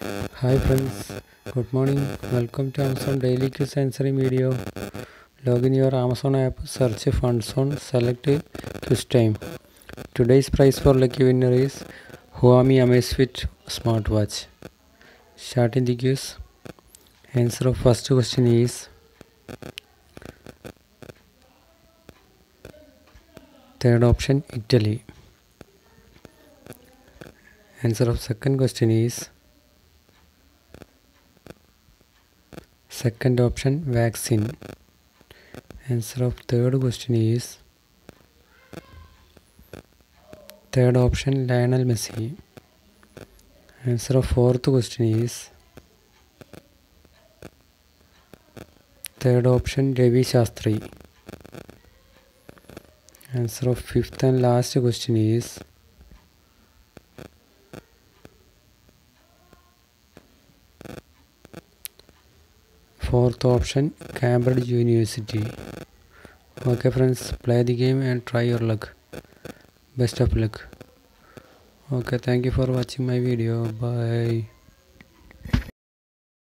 Hi friends, good morning. Welcome to Amazon Daily Quiz Answering video. Log in your Amazon app, search Fundzone, select Quiz Time. Today's prize for lucky winner is Huami Amazfit smartwatch. Starting the quiz. Answer of first question is 3rd option Italy. Answer of second question is second option vaccine answer of third question is third option lionel messi answer of fourth question is third option ravi shastri answer of fifth and last question is Fourth option Cambridge University. Okay, friends, play the game and try your luck. Best of luck. Okay, thank you for watching my video. Bye.